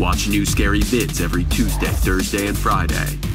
Watch new scary vids every Tuesday, Thursday, and Friday.